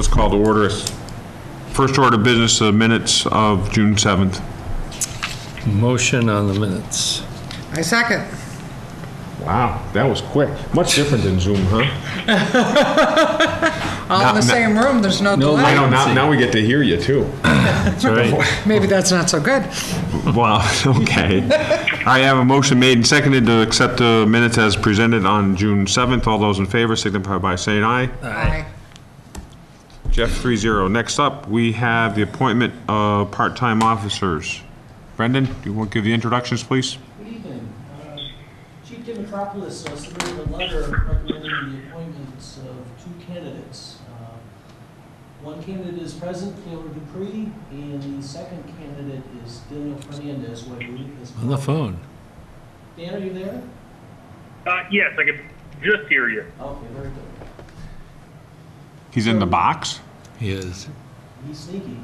let's call to order. First order of business, the minutes of June 7th. Motion on the minutes. I second. Wow, that was quick. Much different than Zoom, huh? All in Not- the same room, there's no I delay. know, now, now we get to hear you too. That's right. Maybe that's not so good. Wow, okay. I have a motion made and seconded to accept the minutes as presented on June 7th. All those in favor signify by saying aye. Aye. Jeff, three zero. Next up, we have the appointment of part-time officers. Brendan, do you want to give the introductions, please? Good evening. Uh, Chief Dimitropoulos uh, submitted a letter recommending the appointments of two candidates. Uh, One candidate is present, Taylor Dupree, and the second candidate is Daniel Fernandez, who I believe is... On the phone. Dan, are you there? Uh, yes, I can just hear you. Okay, very good. He's in the box? He is. He's sneaky.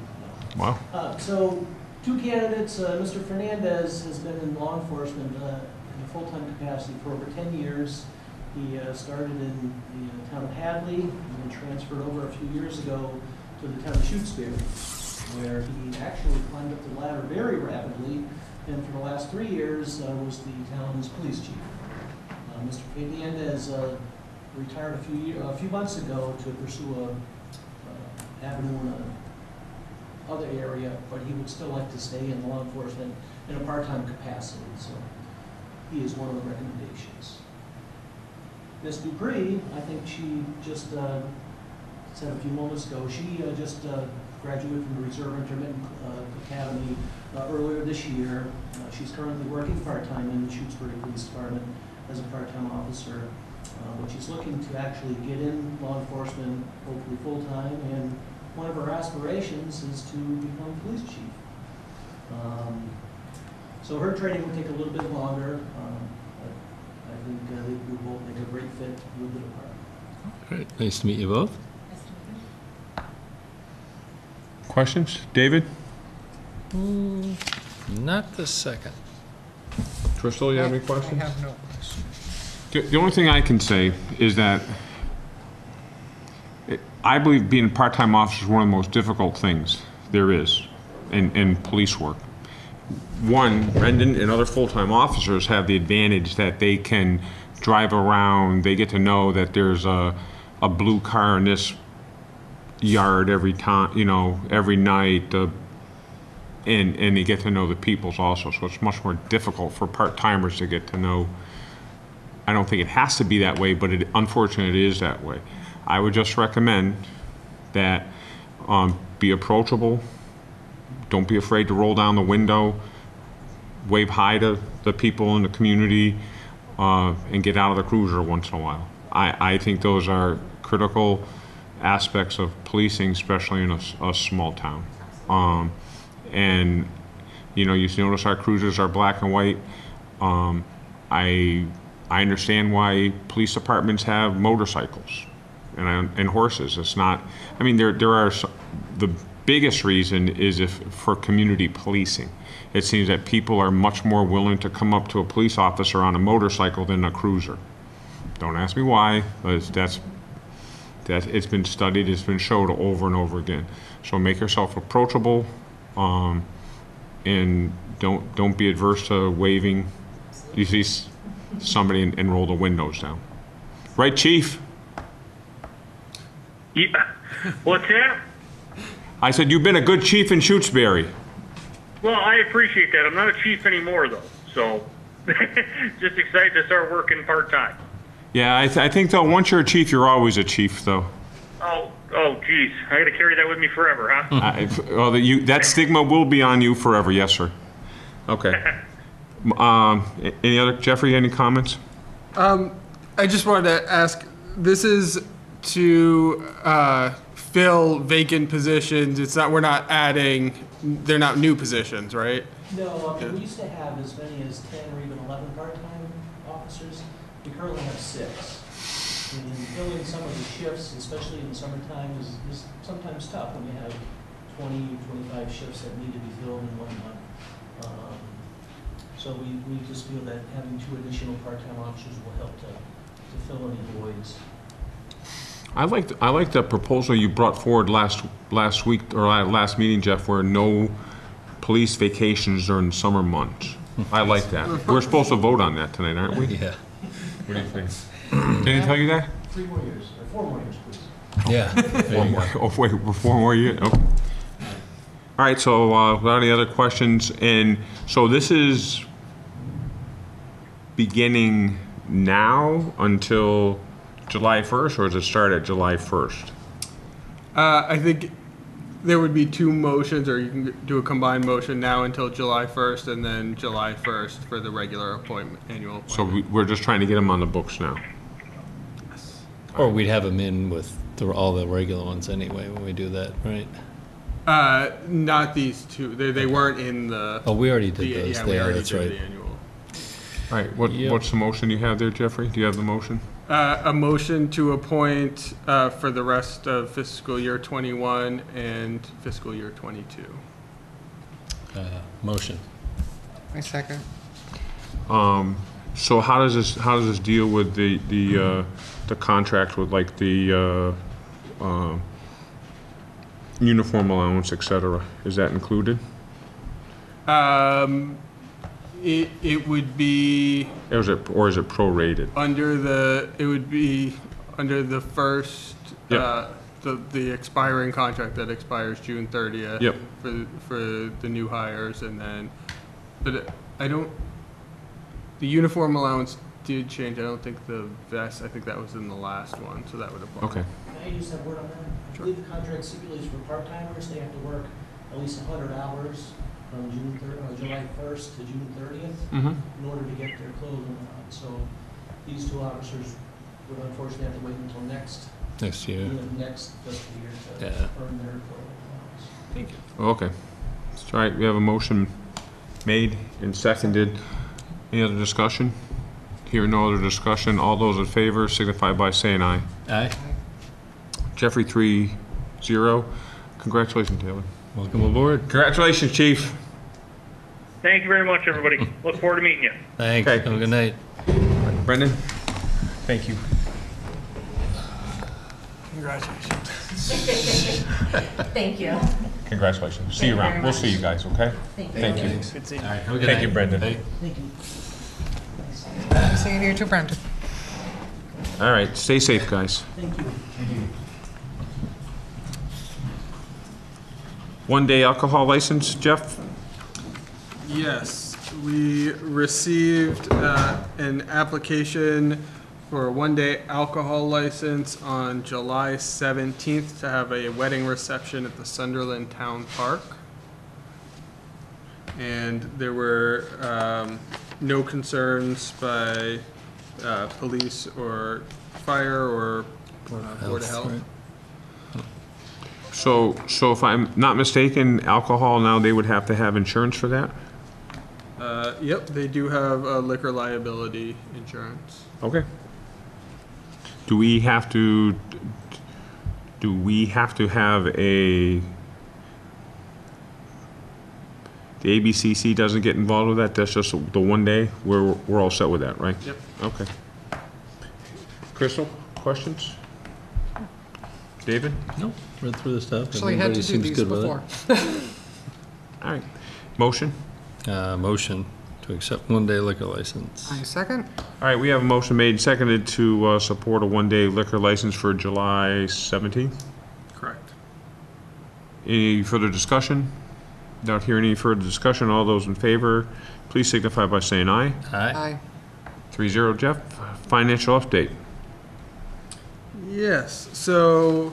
No. Wow. Uh, So, two candidates, uh, Mr. Fernandez has been in law enforcement uh, in a full-time capacity for over 10 years. He uh, started in the uh, town of Hadley and then transferred over a few years ago to the town of Shutesbury, where he actually climbed up the ladder very rapidly, and for the last three years uh, was the town's police chief. Uh, Mr. Fernandez uh, retired a few, a few months ago to pursue a uh, avenue in a other area, but he would still like to stay in law enforcement in a part-time capacity, so he is one of the recommendations. Ms. Dupree, I think she just uh, said a few moments ago, she uh, just uh, graduated from the Reserve Intermittent uh, Academy uh, earlier this year. She's currently working part-time in the Shutesbury Police Department as a part-time officer, uh, but she's looking to actually get in law enforcement, hopefully full-time, and one of her aspirations is to become police chief. Um, So her training will take a little bit longer, um, but I think uh, they will both make a great fit with the department. All right, nice to meet you both. Questions? David? Not the second. Crystal, you have any questions? I have no questions. The only thing I can say is that I believe being a part-time officer is one of the most difficult things there is in, in police work. One, Brendan and other full-time officers have the advantage that they can drive around, they get to know that there's a, a blue car in this yard every time, you know, every night, uh, and, and they get to know the peoples also, so it's much more difficult for part-timers to get to know I don't think it has to be that way, but it, unfortunately, it is that way. I would just recommend that um, be approachable. Don't be afraid to roll down the window, wave hi to the people in the community, uh, and get out of the cruiser once in a while. I, I think those are critical aspects of policing, especially in a small town. Um, and you know, you notice our cruisers are black and white. Um, I, I understand why police departments have motorcycles and, uh, and horses. It's not, I mean, there, there are, the biggest reason is if, for community policing. It seems that people are much more willing to come up to a police officer on a motorcycle than a cruiser. Don't ask me why, but it's- that's, that, it's been studied, it's been showed over and over again. So make yourself approachable, um, and don't, don't be adverse to waving. You see somebody and, and roll the windows down. Right, chief? Yeah. What's that? I said, you've been a good chief in Shutesbury. Well, I appreciate that. I'm not a chief anymore, though. So, just excited to start working part time. Yeah, I, th- I think though, once you're a chief, you're always a chief though. Oh, oh, geez. I got to carry that with me forever, huh? I, well, you, that stigma will be on you forever, yes, sir. Okay. Um, any other, Jeffrey, any comments? Um, I just wanted to ask, this is to uh, fill vacant positions. It's not, we're not adding, they're not new positions, right? No, I mean, we used to have as many as 10 or even 11 part-time officers. We currently have six. And filling some of the shifts, especially in the summertime, is, is sometimes tough when you have 20, 25 shifts that need to be filled in one month. So we, we just feel that having two additional part-time officers will help to, to fill any voids. I like, I like the proposal you brought forward last, last week, or la- last meeting, Jeff, where no police vacations during summer months. I like that. We're supposed to vote on that tonight, aren't we? Yeah. What do you think? Did he tell you that? Three more years, or four more years, please. Yeah. There you go. Oh, wait, four more years, okay. All right, so, uh, without any other questions, and, so this is beginning now until July 1st, or does it start at July 1st? Uh, I think there would be two motions, or you can do a combined motion now until July 1st and then July 1st for the regular appointment, annual So appointment. we- we're just trying to get them on the books now. Or we'd have them in with the, all the regular ones anyway when we do that, right? Uh, not these two. They, they weren't in the. Oh, we already the- did those. Yeah, we already that's did right. the annual. All right, what, Yep. what's the motion you have there, Jeffrey? Do you have the motion? Uh, a motion to appoint, uh, for the rest of fiscal year twenty-one and fiscal year twenty-two. Uh, Motion. I second. Um, so how does this, how does this deal with the, the, uh, the contract with like the, uh, uh, uniform allowance, et cetera? Is that included? Um, it, it would be Or is it, or is it prorated? under the, it would be under the first, Yep. uh, the, the expiring contract that expires June thirtieth. Yep. For, for the new hires and then, but I don't, the uniform allowance did change. I don't think the vest, I think that was in the last one, so that would apply. Okay, Can I use that word on that? I believe the contract stipulates for part-timers, they have to work at least hundred hours from June thir, uh, July first to June thirtieth mm-hmm, in order to get their clothing on. So these two officers would unfortunately have to wait until next, Next year. next fiscal year to Yeah. earn their clothing thank you. Okay, all right, we have a motion made and seconded. Any other discussion? Hearing no other discussion, all those in favor signify by saying aye. Aye. Jeffrey, three, zero. Congratulations, Taylor. Welcome aboard. Congratulations, chief. Thank you very much, everybody. Look forward to meeting you. Thanks. Okay. Have a good night. Brendan? Thank you. Congratulations. Thank you. Congratulations. See you Thank you around. We'll see you guys, okay? Thank you. Thank you. All right, have a good Thank night. Brendan. Thank you. See you here too, Brendan. All right, stay safe, guys. Thank you. One-day alcohol license, Jeff? Yes, we received uh, an application for a one-day alcohol license on July 17th to have a wedding reception at the Sunderland Town Park. And there were um, no concerns by uh, police or fire or uh, Board of Health. So, so if I'm not mistaken, alcohol now, they would have to have insurance for that? Uh, Yep, they do have uh, liquor liability insurance. Okay. Do we have to, do we have to have a, the ABCC doesn't get involved with that? That's just the one day? We're, we're all set with that, right? Yep. Okay. Crystal, questions? David? No, read through the stuff. and Actually had to do seems these good with it. before. All right. Motion? Uh, motion to accept one-day liquor license. I second. All right, we have a motion made and seconded to uh, support a one-day liquor license for July 17th. Correct. Any further discussion? Not hearing any further discussion, all those in favor, please signify by saying aye. Aye. Aye. Three zero, Jeff. Financial update. Yes, so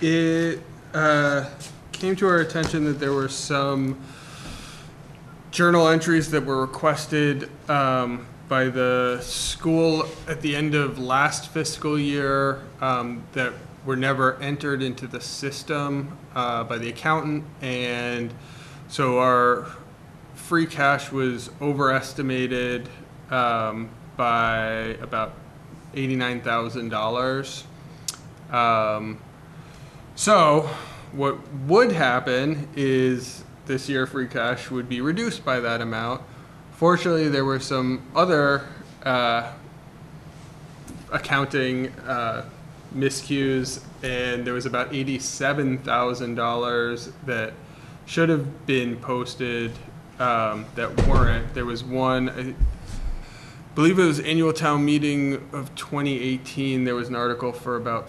it uh, came to our attention that there were some journal entries that were requested um, by the school at the end of last fiscal year um, that were never entered into the system uh, by the accountant. And so our free cash was overestimated um, by about eighty-nine thousand dollars. Um, so, what would happen is this year free cash would be reduced by that amount. Fortunately, there were some other uh, accounting uh, miscues, and there was about eighty-seven thousand dollars that should have been posted um, that weren't. There was one, I believe it was annual town meeting of 2018. There was an article for about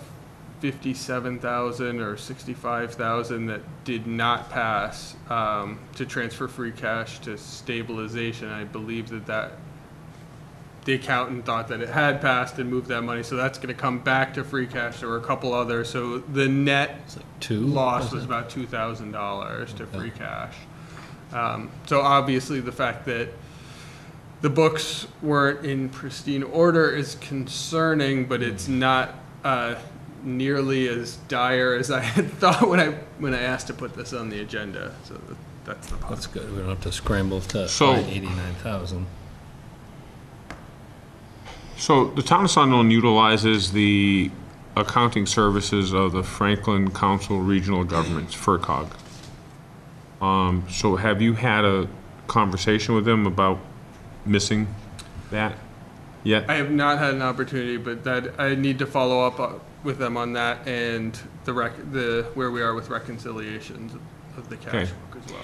57,000 or 65,000 that did not pass um, to transfer free cash to stabilization. I believe that that the accountant thought that it had passed and moved that money, so that's going to come back to free cash. There were a couple others, so the net It's like two. loss was about two thousand dollars to free cash. Um, so obviously, the fact that the books weren't in pristine order is concerning, but it's not uh, nearly as dire as I had thought when I when I asked to put this on the agenda. So that's the That's good. We don't have to scramble to So- find eighty-nine thousand. So the town of Sunderland utilizes the accounting services of the Franklin Council Regional Governments, FRCOG. Um, so have you had a conversation with them about missing that yet? I have not had an opportunity, but that I need to follow up uh, with them on that and the rec the where we are with reconciliations of the cash Okay. book as well.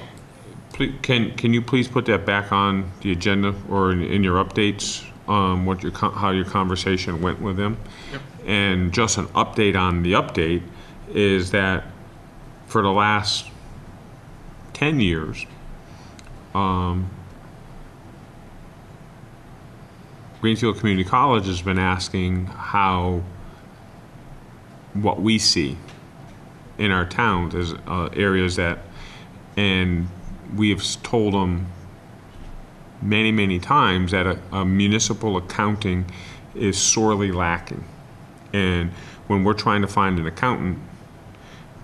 Ple- Can, can you please put that back on the agenda or in, in your updates, um, what your, con- how your conversation went with them? Yep. And just an update on the update is that for the last ten years, um, Greenfield Community College has been asking how, what we see in our towns as, uh, areas that, and we have told them many, many times that a, a municipal accounting is sorely lacking. And when we're trying to find an accountant,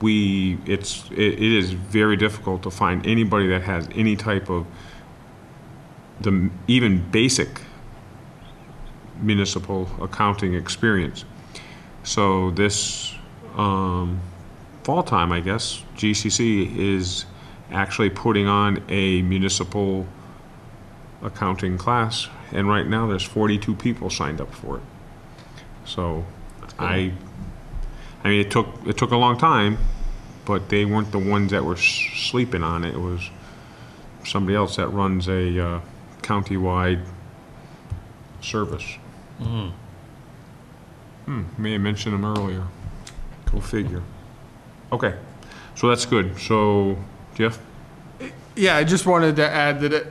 we, it's, it, it is very difficult to find anybody that has any type of the, even basic municipal accounting experience. So this, um, fall time, I guess, GCC is actually putting on a municipal accounting class, and right now there's 42 people signed up for it. So, I, I mean, it took, it took a long time, but they weren't the ones that were sleeping on it. It was somebody else that runs a uh, countywide service. Hmm, may have mentioned them earlier. Go figure. Okay, so that's good. So, Jeff? Yeah, I just wanted to add that it,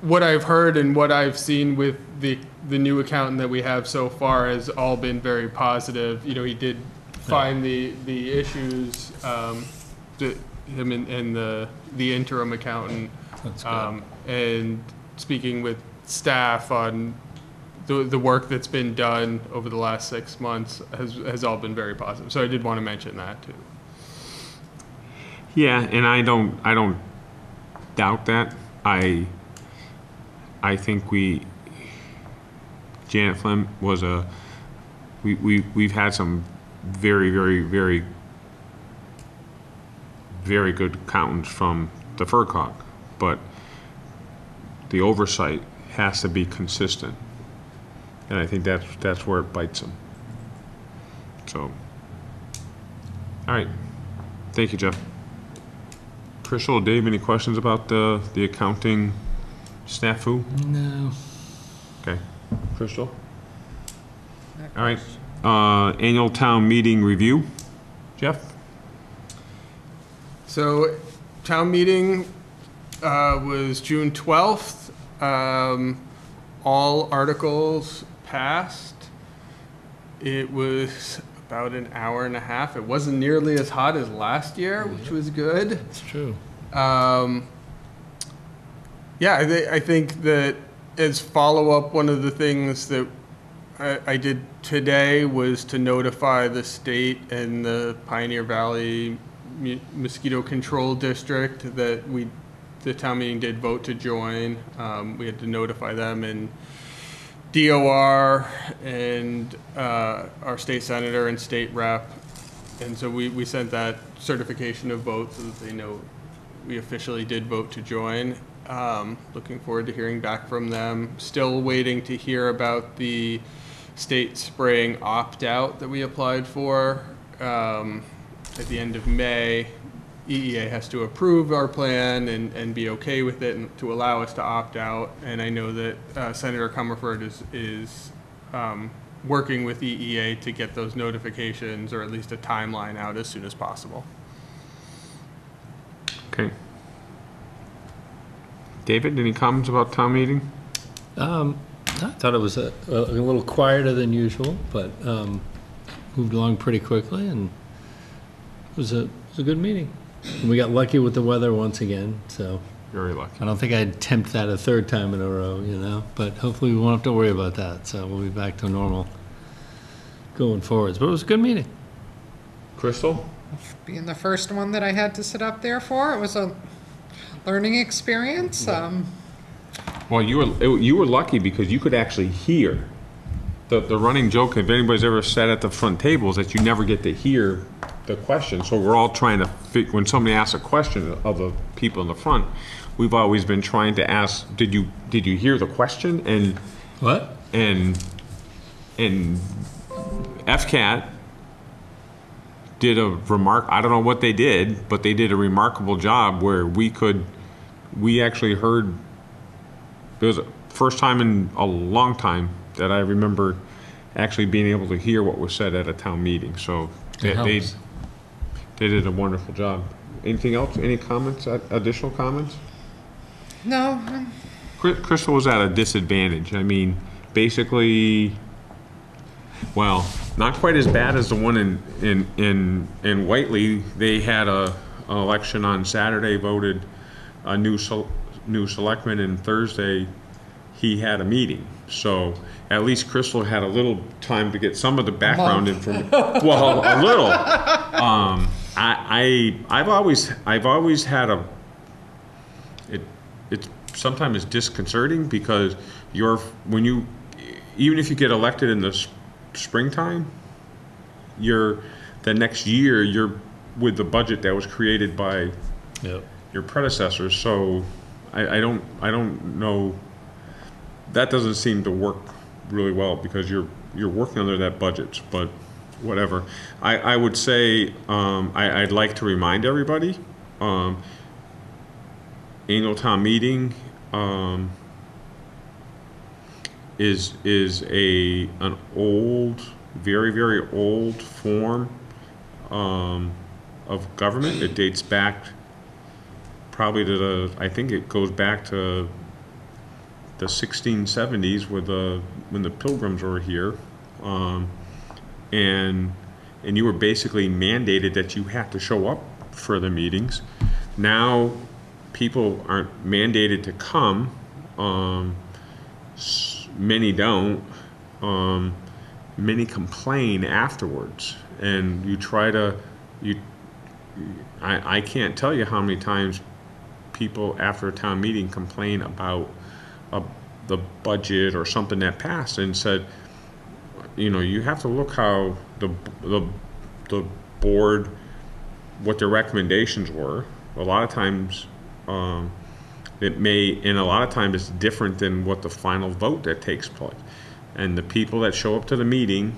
what I've heard and what I've seen with the the new accountant that we have so far has all been very positive. You know, he did find the the issues. Um, him and, and the the interim accountant, That's good. um, and speaking with staff on the the work that's been done over the last six months has has all been very positive. So I did want to mention that too. Yeah, and I don't, I don't doubt that. I, I think we, Janet Flynn was a, we, we, we've had some very, very, very, very good accountants from the FRCOG, but the oversight has to be consistent. And I think that's, that's where it bites them. So, all right. Thank you, Jeff. Crystal, Dave, any questions about the, the accounting snafu? No. Okay. Crystal? All right. Uh, annual town meeting review? Jeff? So, town meeting uh, was June 12th. Um, All articles passed. It was about an hour and a half. It wasn't nearly as hot as last year, which was good. It's true. Um, yeah, I, th- I think that as follow up, one of the things that I, I did today was to notify the state and the Pioneer Valley Mosquito Control District that we, the town meeting did vote to join. Um, we had to notify them and DOR and uh, our state senator and state rep. And so we, we sent that certification of vote so that they know we officially did vote to join. Um, looking forward to hearing back from them. Still waiting to hear about the state spraying opt-out that we applied for um, at the end of May. EEA has to approve our plan and, and be okay with it and to allow us to opt out. And I know that uh, Senator Comerford is, is um, working with EEA to get those notifications or at least a timeline out as soon as possible. Okay. David, any comments about town meeting? Um, I thought it was a, a little quieter than usual, but, um, moved along pretty quickly and it was a, it was a good meeting. And we got lucky with the weather once again, so Very lucky. I don't think I'd tempt that a third time in a row, you know, but hopefully we won't have to worry about that, so we'll be back to normal going forwards, but it was a good meeting. Crystal? Being the first one that I had to sit up there for, it was a learning experience. Um, Well, you were, you were lucky because you could actually hear. The, the running joke, if anybody's ever sat at the front table, is that you never get to hear the question. So we're all trying to, fig- when somebody asks a question of the people in the front, we've always been trying to ask, did you, did you hear the question? And, What? and, and FCAT did a remark, I don't know what they did, but they did a remarkable job where we could, we actually heard, it was the first time in a long time that I remember actually being able to hear what was said at a town meeting, so they, It they helps. They did a wonderful job. Anything else, any comments, additional comments? no, Crystal was at a disadvantage. I mean, basically, well, not quite as bad as the one in, in, in, in Whately. They had a, an election on Saturday, voted a new, sel- new selectman, and Thursday, he had a meeting. So at least Crystal had a little time to get some of the background information. Well, a little. Um, I, I, I've always, I've always had a, it it's sometimes disconcerting because you're when you even if you get elected in the s- springtime you're the next year you're with the budget that was created by Yep. your predecessors so I, I don't I don't know that doesn't seem to work really well because you're you're working under that budget but whatever I, I would say um, I, I'd like to remind everybody um, annual town meeting um, is is a an old, very very old form um, of government. It dates back probably to the I think it goes back to the 1670s with the when the Pilgrims were here, um, and and you were basically mandated that you have to show up for the meetings. Now people aren't mandated to come. Um, many don't. Um, many complain afterwards, and you try to. You, I, I can't tell you how many times people after a town meeting complain about a, the budget or something that passed and said, you know, you have to look how the the the board what their recommendations were. A lot of times, um, it may, and a lot of times it's different than what the final vote that takes place. And the people that show up to the meeting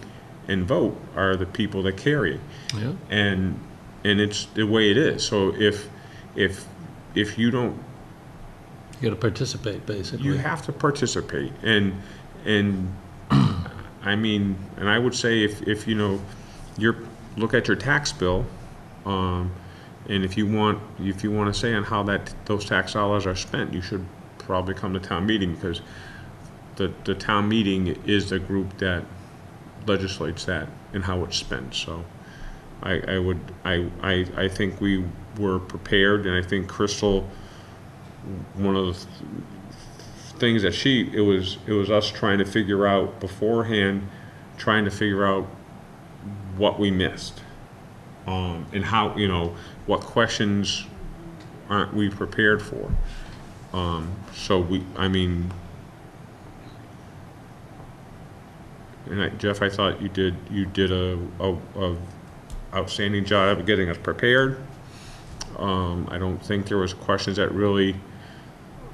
and vote are the people that carry it. Yep. And, and it's the way it is. So if, if, if you don't You gotta participate, basically. you have to participate and and I mean and I would say if if you know you're look at your tax bill um, and if you want if you want to say on how that those tax dollars are spent you should probably come to town meeting because the the town meeting is the group that legislates that and how it's spent so I, I would I, I I think we were prepared and I think Crystal one of the th- things that she it was it was us trying to figure out beforehand trying to figure out what we missed um, and how you know what questions aren't we prepared for? Um, so we I mean and I, Jeff I thought you did you did a, a, a outstanding job of getting us prepared. Um, I don't think there was questions that really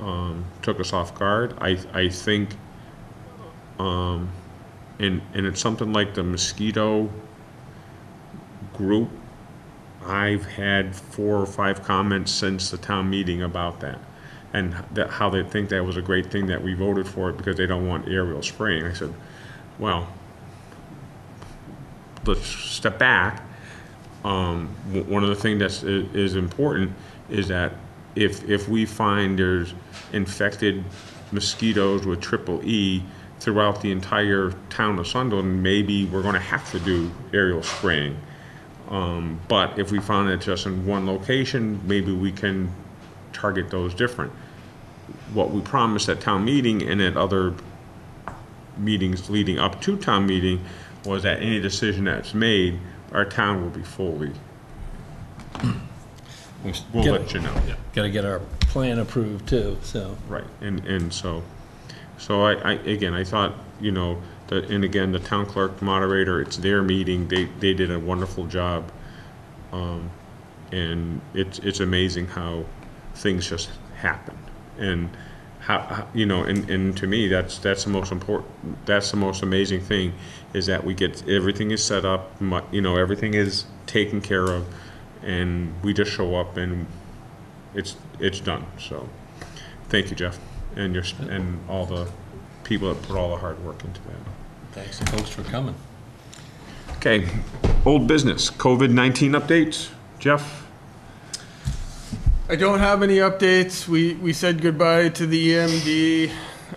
um, took us off guard. I, I think um, and, and it's something like the mosquito group, I've had four or five comments since the town meeting about that. And that, how they think that was a great thing that we voted for it because they don't want aerial spraying. I said, well, let's step back. Um, one of the things that's, important is that if, if we find there's infected mosquitoes with triple E throughout the entire town of Sunderland, maybe we're gonna have to do aerial spraying. Um, but if we found it just in one location, maybe we can target those different. What we promised at town meeting and at other meetings leading up to town meeting was that any decision that's made, our town will be fully, we'll let you know. Got to get our plan approved too, so. Right, and, and so, so I, I, again, I thought, you know, that, and again, the town clerk moderator, it's their meeting, they, they did a wonderful job. Um, and it's, it's amazing how things just happen. And how, how- you know, and, and to me, that's, that's the most important, that's the most amazing thing, is that we get, everything is set up, mu- you know, everything is taken care of, and we just show up and it's, it's done, so. Thank you, Jeff, and your, and all the people that put all the hard work into that. Thanks, folks, for coming. Okay, old business, COVID-19 updates, Jeff? I don't have any updates. We, we said goodbye to the EMD.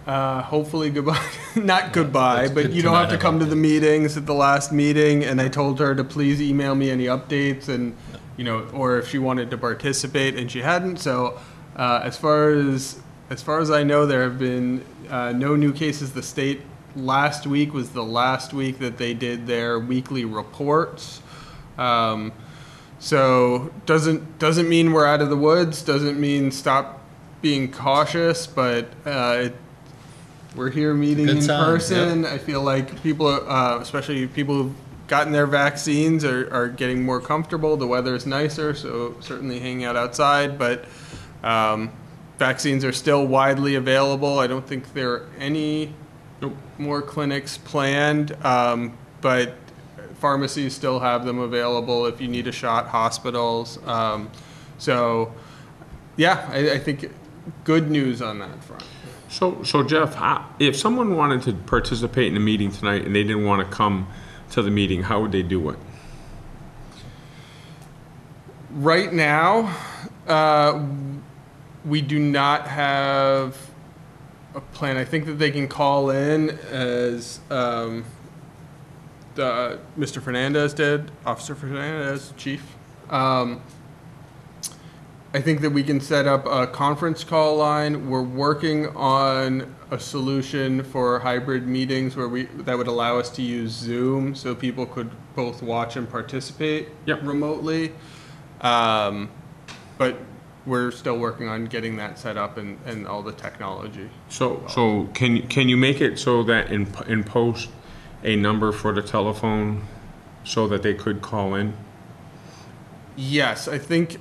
Uh, hopefully goodbye, not goodbye, It's but good you don't have to come to the meetings at the last meeting. And I told her to please email me any updates and, you know, or if she wanted to participate and she hadn't. So, uh, as far as, as far as I know, there have been, uh, no new cases. The state last week was the last week that they did their weekly reports. Um, so doesn't doesn't mean we're out of the woods. Doesn't mean stop being cautious. But uh, it, we're here meeting in sign, person. I feel like people, uh, especially people who've gotten their vaccines, are, are getting more comfortable. The weather is nicer, so certainly hanging out outside. But um, vaccines are still widely available. I don't think there are any more clinics planned, um, but pharmacies still have them available if you need a shot, hospitals. Um, so, yeah, I, I think good news on that front. So, so Jeff, if someone wanted to participate in the meeting tonight and they didn't want to come to the meeting, how would they do it? Right now, uh, we do not have a plan. I think that they can call in as um, the, Mr. Fernandez did, Officer Fernandez, Chief. Um, I think that we can set up a conference call line. We're working on a solution for hybrid meetings where we, that would allow us to use Zoom so people could both watch and participate Yep. remotely. Um, but we're still working on getting that set up and, and all the technology. So, so can, you- can you make it so that in, in post, a number for the telephone so that they could call in? Yes, I think,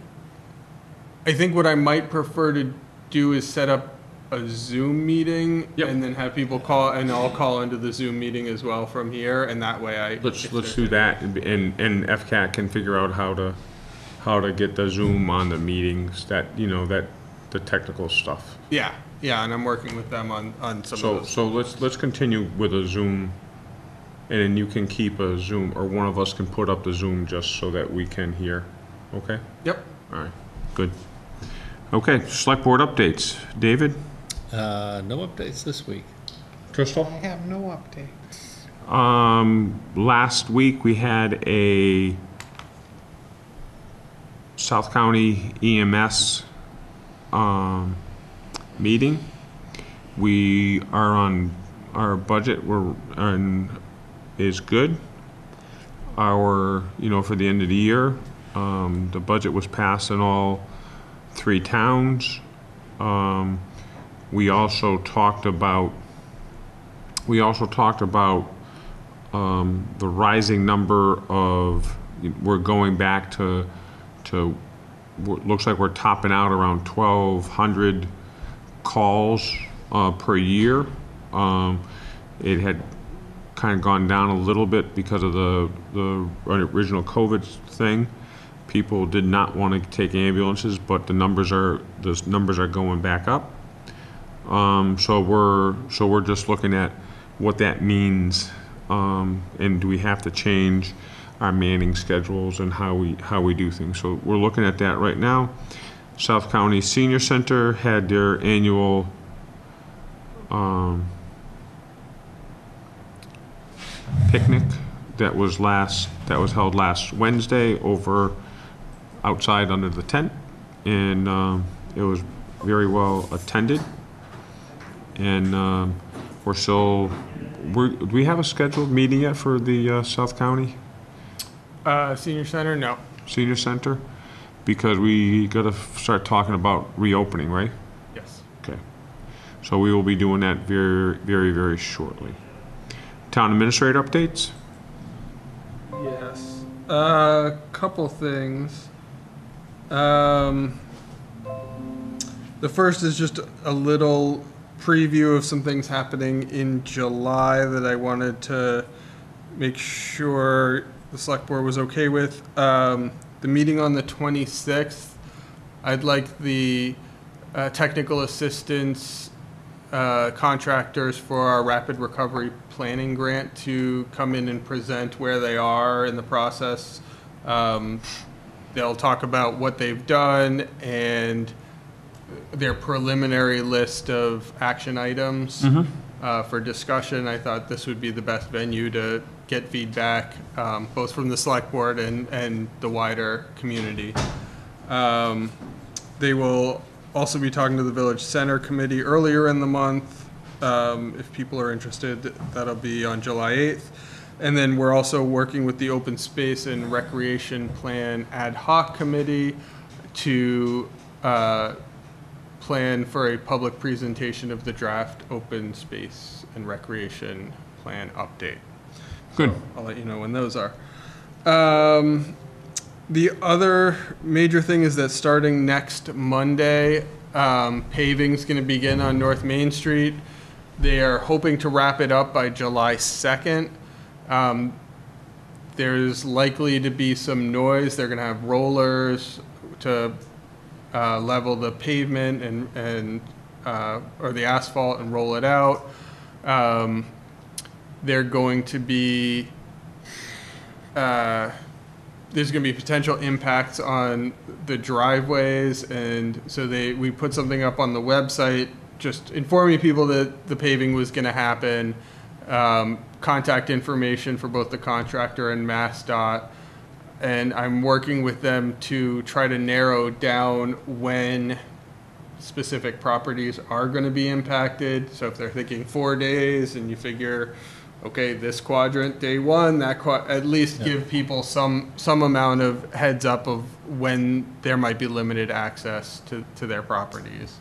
I think what I might prefer to do is set up a Zoom meeting Yep. and then have people call, and I'll call into the Zoom meeting as well from here, and that way I. Let's, let's do that and, and FCAT can figure out how to, how to get the Zoom on the meetings, that, you know, that, the technical stuff. Yeah, yeah, and I'm working with them on, on some of So, those. so let's, let's continue with a Zoom, and then you can keep a Zoom, or one of us can put up the Zoom just so that we can hear, okay? Yep. All right, good. Okay, select board updates. David? Uh, no updates this week. Crystal? I have no updates. Um, last week, we had a South County EMS, um, meeting. We are on, our budget, we're, on, is good. Our, you know, for the end of the year, um, the budget was passed in all three towns. Um, we also talked about, we also talked about um, the rising number of, we're going back to, to, w- looks like we're topping out around 1,200 calls uh, per year. Um, It had kind of gone down a little bit because of the, the original COVID thing. People did not want to take ambulances, but the numbers are, the numbers are going back up. Um, so we're, so we're just looking at what that means, um, and do we have to change our manning schedules and how we, how we do things. So we're looking at that right now. South County Senior Center had their annual, um, picnic that was last, that was held last Wednesday over outside under the tent. And, um, it was very well attended. And, um, we're still, we're, do we have a scheduled meeting yet for the, uh, South County Uh, senior center, no. Senior Center? Because we gotta start talking about reopening, right? Yes. Okay. So we will be doing that very, very, very shortly. Town administrator updates? Yes. A uh, couple things. Um, the first is just a little preview of some things happening in July that I wanted to make sure the select board was okay with. Um, the meeting on the 26th, I'd like the uh, technical assistance uh, contractors for our rapid recovery planning grant to come in and present where they are in the process. Um, They'll talk about what they've done and their preliminary list of action items uh, for discussion. I thought this would be the best venue to get feedback, um, both from the select board and, and the wider community. Um, They will also be talking to the Village Center Committee earlier in the month. Um, If people are interested, that'll be on July 8th. And then we're also working with the Open Space and Recreation Plan Ad Hoc Committee to uh, plan for a public presentation of the draft Open Space and Recreation Plan update. Good. I'll let you know when those are. Um, the other major thing is that starting next Monday, um, paving's going to begin on North Main Street. They are hoping to wrap it up by July 2nd. Um, there's likely to be some noise. They're going to have rollers to uh, level the pavement and, and uh, or the asphalt and roll it out. Um, they're going to be uh, there's going to be potential impacts on the driveways and so they we put something up on the website just informing people that the paving was going to happen um, contact information for both the contractor and MassDOT and I'm working with them to try to narrow down when specific properties are going to be impacted. So if they're thinking four days and you figure, okay, this quadrant, day one, that qua- at least give people some, some amount of heads up of when there might be limited access to, to their properties.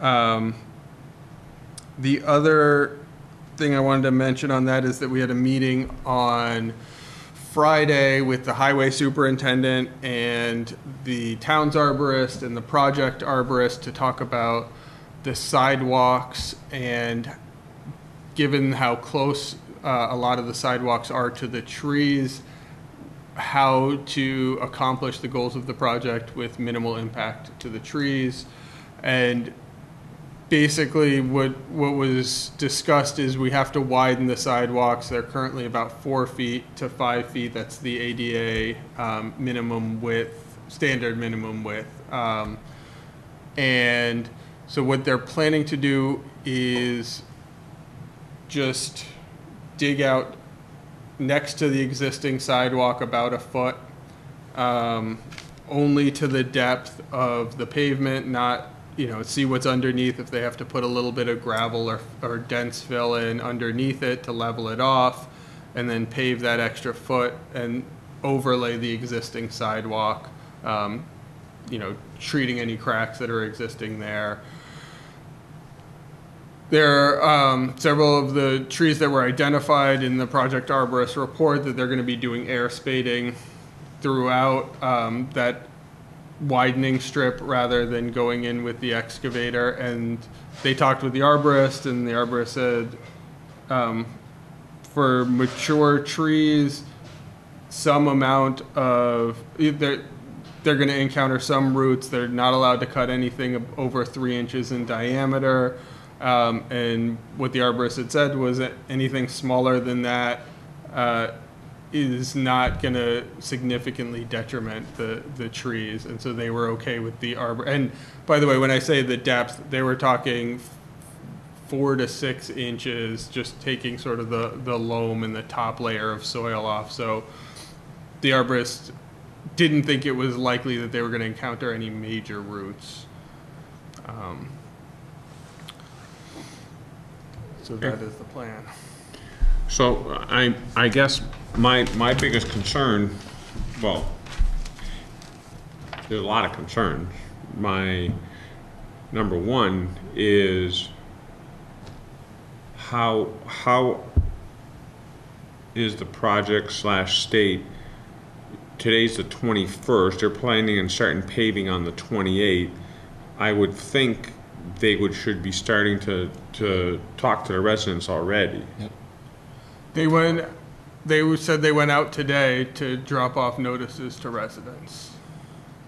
Um, the other thing I wanted to mention on that is that we had a meeting on Friday with the highway superintendent and the town's arborist and the project arborist to talk about the sidewalks and given how close uh, a lot of the sidewalks are to the trees, how to accomplish the goals of the project with minimal impact to the trees. And basically what what was discussed is we have to widen the sidewalks. They're currently about four feet to five feet. That's the ADA um, minimum width, standard minimum width. Um, and so what they're planning to do is just dig out next to the existing sidewalk about a foot, um, only to the depth of the pavement, not, you know, see what's underneath, if they have to put a little bit of gravel or, or dense fill in underneath it to level it off, and then pave that extra foot and overlay the existing sidewalk, um, you know, treating any cracks that are existing there. There are um, several of the trees that were identified in the Project Arborist report that they're going to be doing air spading throughout um, that widening strip rather than going in with the excavator. And they talked with the arborist, and the arborist said, um, for mature trees, some amount of, they're, they're gonna encounter some roots, they're not allowed to cut anything over three inches in diameter. Um, and what the arborist had said was that anything smaller than that, uh, is not gonna significantly detriment the, the trees, and so they were okay with the arbor. And by the way, when I say the depth, they were talking four to six inches, just taking sort of the, the loam and the top layer of soil off. So the arborist didn't think it was likely that they were gonna encounter any major roots. Um, So that is the plan. So I, I guess my, my biggest concern, well, there's a lot of concerns. My number one is how, how is the project slash state, today's the 21st, they're planning on starting paving on the 28th. I would think they would, should be starting to, to talk to the residents already. They went, they said they went out today to drop off notices to residents.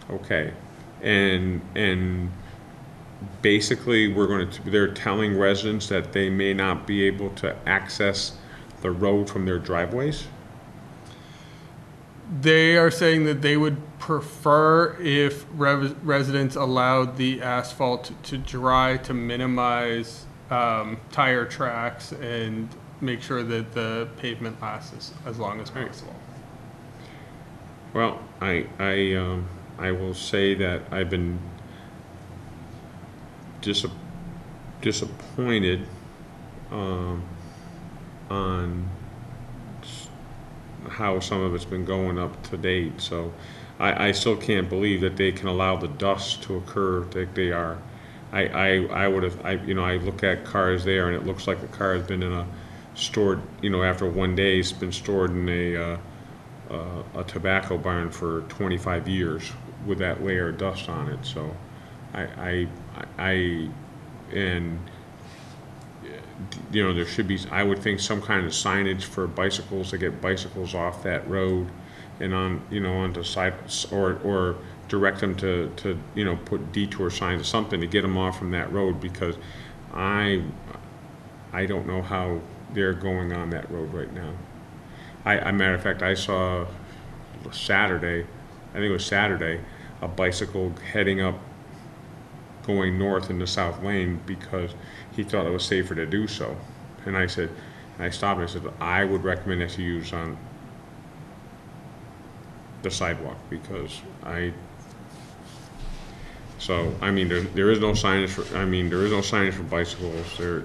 Okay, and, and basically, we're gonna, they're telling residents that they may not be able to access the road from their driveways? They are saying that they would prefer if residents allowed the asphalt to dry to minimize um, tire tracks and make sure that the pavement lasts as, as long as possible. Well, I, I, um, I will say that I've been dis- disappointed, um, on how some of it's been going up to date, so I, I still can't believe that they can allow the dust to occur that they are. I, I, I would have, I, you know, I look at cars there and it looks like the car has been in a stored, you know, after one day, it's been stored in a, uh, uh, a tobacco barn for 25 years with that layer of dust on it, so I, I, I, and, you know, there should be, I would think some kind of signage for bicycles to get bicycles off that road and on, you know, onto side, or, or direct them to, to, you know, put detour signs or something to get them off from that road, because I, I don't know how they're going on that road right now. I, matter of fact, I saw Saturday, I think it was Saturday, a bicycle heading up, going north in the South Lane because he thought it was safer to do so. And I said, I stopped and I said, I would recommend that you use on the sidewalk because I, so, I mean, there, there is no signage for, I mean, there is no signage for bicycles, there,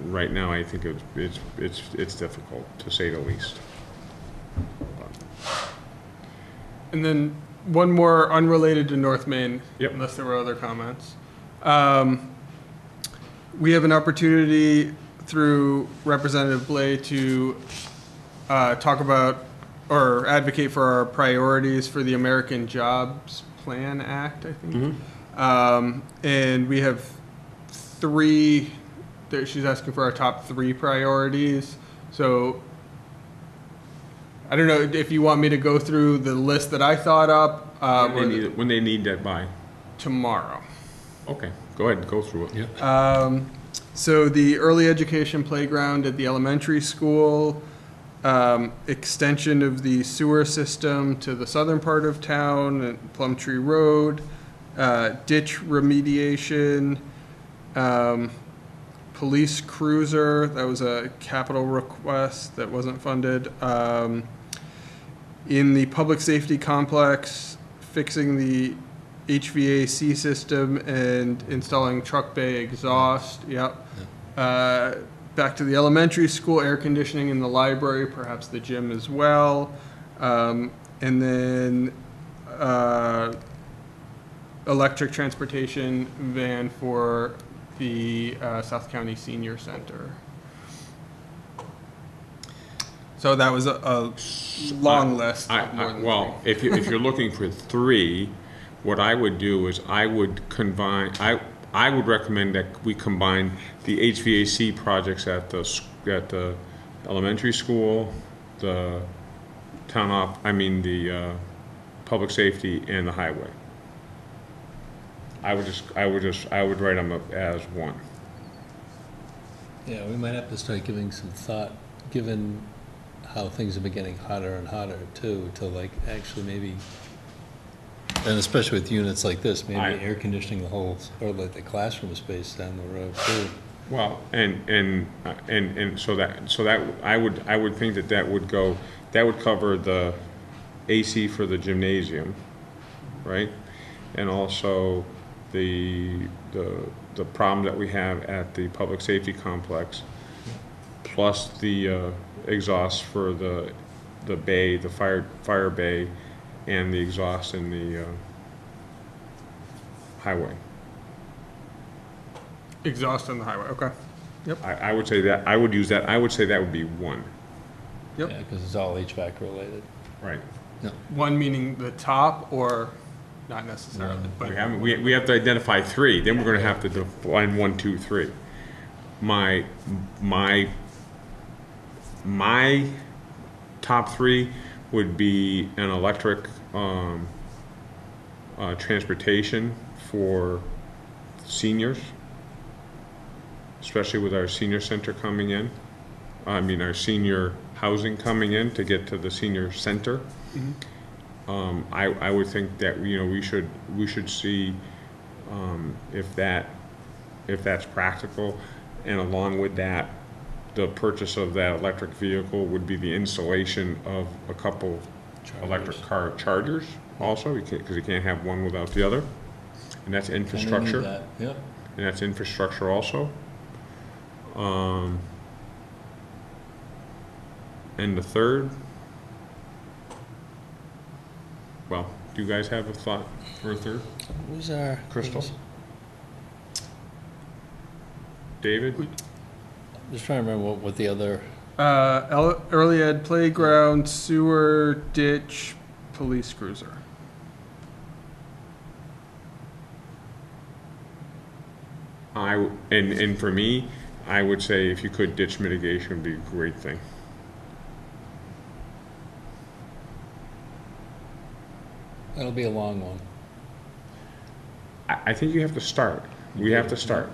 right now, I think it's, it's, it's, it's difficult, to say the least. And then one more unrelated to North Main, Yep. unless there were other comments. Um, we have an opportunity through Representative Blais to uh, talk about or advocate for our priorities for the American Jobs Plan Act, I think. Um, and we have three, there- she's asking for our top three priorities. So I don't know if you want me to go through the list that I thought up uh, When they need, it- when they need that by. tomorrow. Okay, go ahead, and go through it. Um, so the early education playground at the elementary school, um, extension of the sewer system to the southern part of town at Plumtree Road, uh, ditch remediation, um, police cruiser, that was a capital request that wasn't funded. Um, in the public safety complex, fixing the HVAC system and installing truck bay exhaust, yep. Uh, Back to the elementary school, air conditioning in the library, perhaps the gym as well. Um, And then uh, electric transportation van for the uh, South County Senior Center. So that was a, a long list. I, of more I, than well, if you, if you're looking for three, what I would do is I would combine, I, I would recommend that we combine the HVAC projects at the, s- got the elementary school, the town op, I mean, the, uh, public safety and the highway. I would just, I would just, I would write them up as one. Yeah, we might have to start giving some thought, given how things have been getting hotter and hotter too, to like actually maybe, and especially with units like this, maybe I- air conditioning the whole, or like the classroom space down the road too. Well, and, and, uh, and, and so that, so that, I would, I would think that that would go, that would cover the AC for the gymnasium, right? And also the, the, the problem that we have at the public safety complex, plus the uh, exhaust for the, the bay, the fire, fire bay, and the exhaust in the uh, highway. Exhaust on the highway, okay. I, I would say that, I would use that, I would say that would be one. Yep. Yeah, because it's all HVAC related. Right. One meaning the top or not necessarily, but. We haven't, we, we have to identify three, then we're gonna have to define one, two, three. My, my, my top three would be an electric, um, uh, transportation for seniors, especially with our senior center coming in. I mean, our senior housing coming in to get to the senior center. Um, I, I would think that, you know, we should, we should see, um, if that, if that's practical. And along with that, the purchase of that electric vehicle would be the installation of a couple electric car chargers also, because you can't have one without the other. And that's infrastructure, that, Yep. and that's infrastructure also. Um, and the third, well, do you guys have a thought for a third? Who's our? Crystal? David? Just trying to remember what, what the other, Uh, el- early ed playground, sewer, ditch, police cruiser. I, w- and, and for me, I would say if you could ditch mitigation would be a great thing. That'll be a long one. I, I think you have to start. We have to start.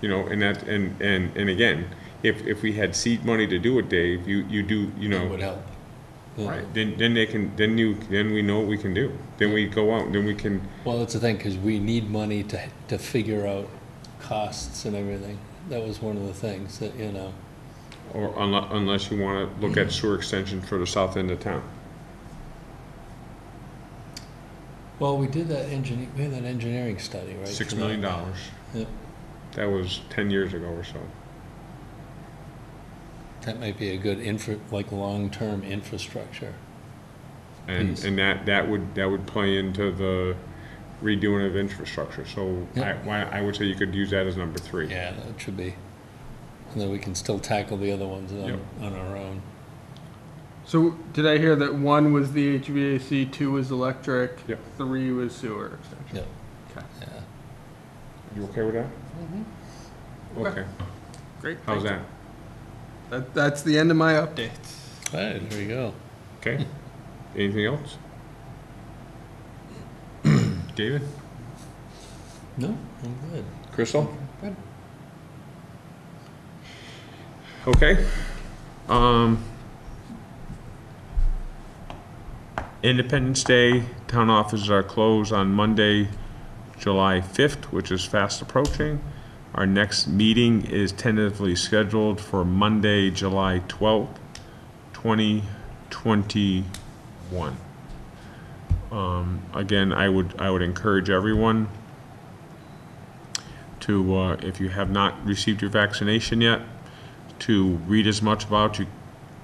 You know, and that, and, and, and again, if, if we had seed money to do it, Dave, you, you do, you That would know, help. Yeah. right, then, then they can, then you, then we know what we can do. Then we go out, then we can, Well, that's the thing, because we need money to, to figure out costs and everything. That was one of the things that, you know, or unless, unless you wanna look at sewer extension for the south end of town. Well, we did that engineer, we had that engineering study, right? Six for million that. dollars. Yep. That was ten years ago or so. That might be a good infra, like, long-term infrastructure. And, and that, that would, that would play into the redoing of infrastructure. So I, Yep. why, I would say you could use that as number three. Yeah, that should be. And then we can still tackle the other ones Yep. on, on our own. So did I hear that one was the HVAC, two was electric, Yep. three was sewer extension? Yep. Okay. Yeah. You okay with that? Mm-hmm. Okay, Great. how's thank you. that? That, that's the end of my updates. Hey, there you go. Okay? Anything else? David? No, I'm good. Crystal? Good. Okay. Um, Independence Day, town offices are closed on Monday, July 5th, which is fast approaching. Our next meeting is tentatively scheduled for Monday, July 12th, 2021. Um, Again, I would, I would encourage everyone to, uh, if you have not received your vaccination yet, to read as much about you,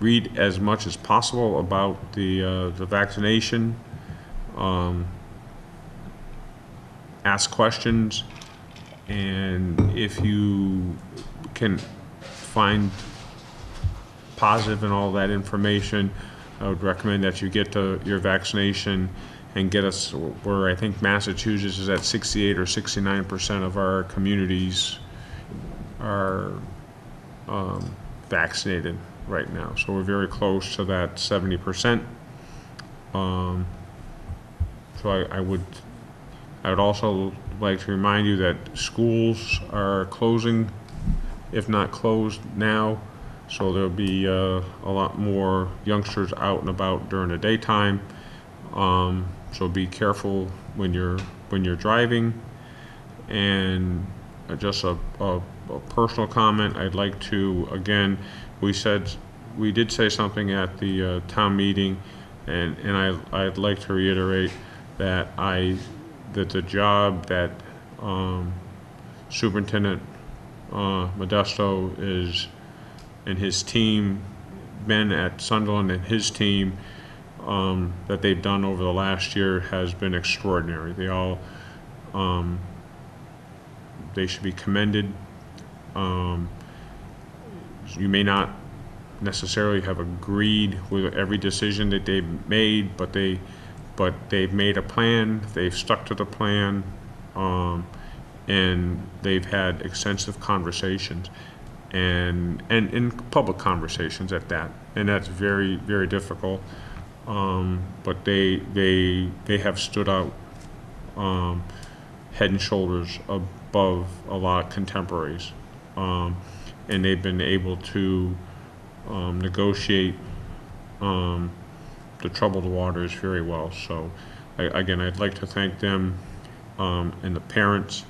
read as much as possible about the, uh, the vaccination. Um, ask questions, and if you can find positive in all that information, I would recommend that you get to your vaccination and get us, where I think Massachusetts is at 68 or 69 percent of our communities are um, vaccinated right now. So we're very close to that 70%. Um, So I, I would, I would also like to remind you that schools are closing, if not closed now. So there'll be uh, a lot more youngsters out and about during the daytime. Um, So be careful when you're, when you're driving. And just a, a, a personal comment, I'd like to, again, we said, we did say something at the uh, town meeting, and, and I, I'd like to reiterate that I, that the job that um, Superintendent uh, Modestow is, and his team, Ben at Sunderland and his team, um, that they've done over the last year has been extraordinary. They all, um, they should be commended. Um, you may not necessarily have agreed with every decision that they've made, but they, but they've made a plan, they've stuck to the plan, um, and they've had extensive conversations, and, and, and public conversations at that, and that's very, very difficult. Um, but they, they, they have stood out, um, head and shoulders above a lot of contemporaries. Um, and they've been able to, um, negotiate, um, the troubled waters very well. So, I, again, I'd like to thank them, um, and the parents.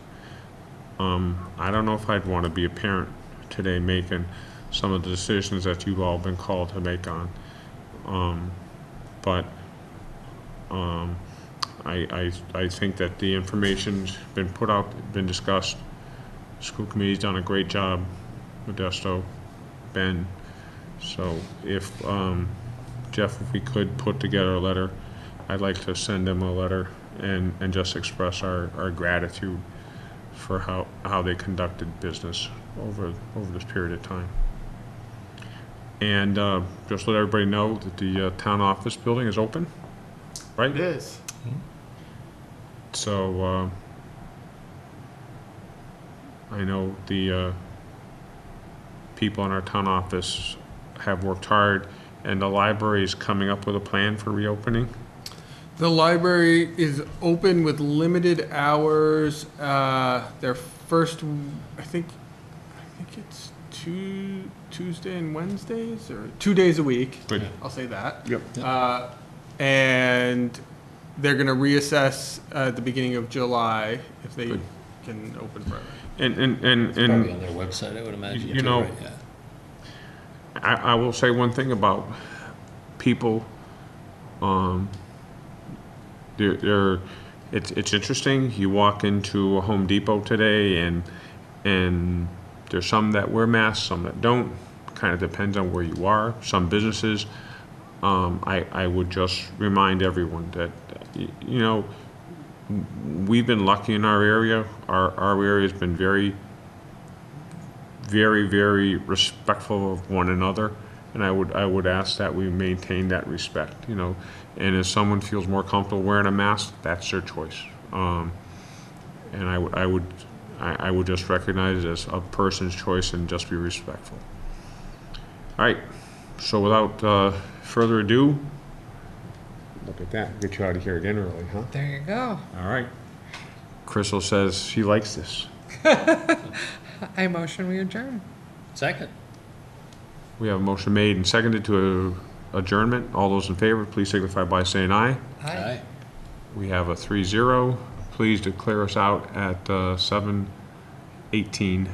Um, I don't know if I'd want to be a parent today making some of the decisions that you've all been called to make on. Um, but, um, I, I, I think that the information's been put out, been discussed. School committee's done a great job, Modestow, Ben. So if, um, Jeff, if we could put together a letter, I'd like to send them a letter and, and just express our, our gratitude for how, how they conducted business over, over this period of time. And, uh, just let everybody know that the, uh, town office building is open, right? It is. So, uh, I know the, uh, people in our town office have worked hard, and the library is coming up with a plan for reopening. The library is open with limited hours. Uh, their first, I think, I think it's two, Tuesday and Wednesdays, or two days a week. Good. I'll say that. Yep. Uh, and they're gonna reassess uh, at the beginning of July if they Good. can open further. And, and, and, Probably and on their website, I would imagine. You too, know- right? Yeah. I, I will say one thing about people, um, they're, they're, it's, it's interesting, you walk into a Home Depot today and, and there's some that wear masks, some that don't, kind of depends on where you are, some businesses, um, I, I would just remind everyone that, y- you know, we've been lucky in our area, our, our area's been very, very, very respectful of one another, and I would, I would ask that we maintain that respect, you know. And if someone feels more comfortable wearing a mask, that's their choice. Um, and I would, I would, I, I would just recognize it as a person's choice and just be respectful. All right, so without, uh, further ado, look at that, get you out of here again early, huh? There you go. All right. Crystal says she likes this. I motion we adjourn. Second. We have a motion made and seconded to adjournment. All those in favor, please signify by saying aye. Aye. We have a 3-0. Please declare us out at uh, 7:18